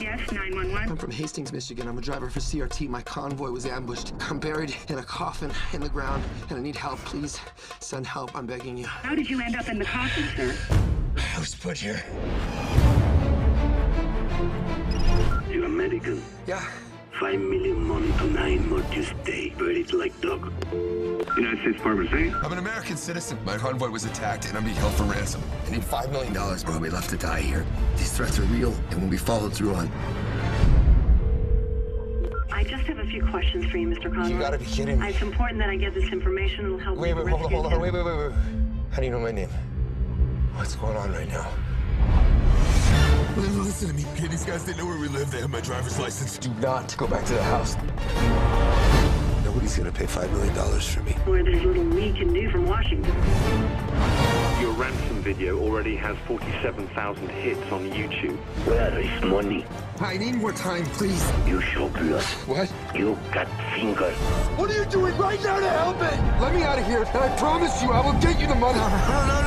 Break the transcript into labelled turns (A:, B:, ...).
A: Yes, 911.
B: I'm from Hastings, Michigan. I'm a driver for CRT. My convoy was ambushed. I'm buried in a coffin in the ground, and I need help. Please send help. I'm begging you.
A: How did you end up in the coffin, sir?
B: I was put here.
C: You American?
B: Yeah.
C: Five million money to nine more you stay buried like dog. United States Farmers, eh?
B: I'm an American citizen. My convoy was attacked, and I'm being held for ransom. I need $5 million, or I'll be left to die here. These threats are real and will be followed through on.
A: I just have a few questions for you, Mr. Conroy.
B: You gotta be kidding me.
A: It's important that I get this information. It'll help
B: Wait,
A: me
B: wait, hold on, hold on.
A: him.
B: Wait, wait, wait, wait. How do you know my name? What's going on right now?
D: Listen to me, okay? These guys, they know where we live. They have my driver's license.
B: Do not go back to the house. Nobody's gonna pay $5 million for me.
A: Where there's little we can do from Washington.
C: Your ransom video already has 47,000 hits on YouTube.
E: Where is money?
B: I need more time, please.
E: You show us.
B: What?
E: You got fingers.
B: What are you doing right now to help it? Let me out of here, and I promise you I will get you the money. No, no, no!